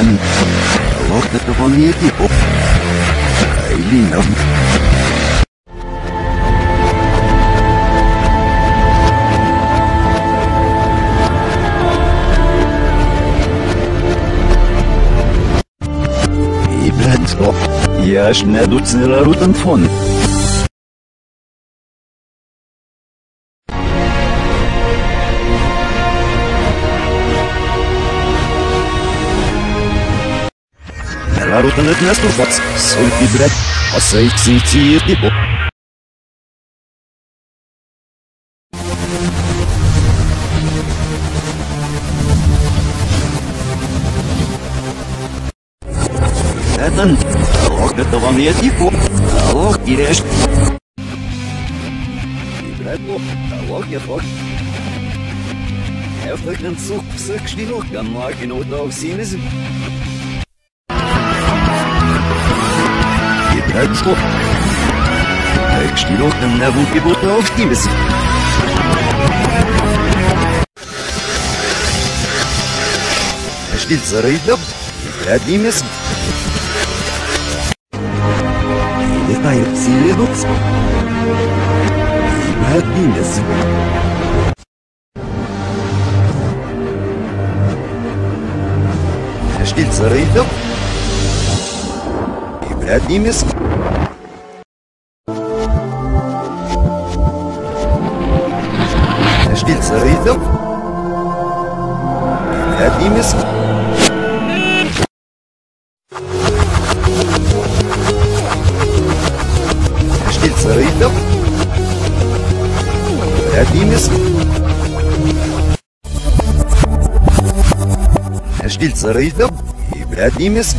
Έναν ολόκληρο τύπο. Ελλήνων. Братство, я аж найду целорутан фон. не дуцнила рутанфон. Рарутанет не стурбац. Соль пидрет. Осейк сити типо. Этан. Лох готова мне типо. Лох киреш. Ibret lох. Lох я фок. Efter den zug psyk schwierig, dann mag ich noch auf Sinnes. Ibret Slå. Jeg styrer den der vuki bort av Stimes. Штиль зарыдом. Ibret Nimes. Летают сильные дутс. Ibret Nimes. Штиль зарыдом. Ibret Штиль зарыдом. Ibret Nimes. Штиль зарыдом. Ibret Nimes. Штиль зарыдом. Ibret Nimes.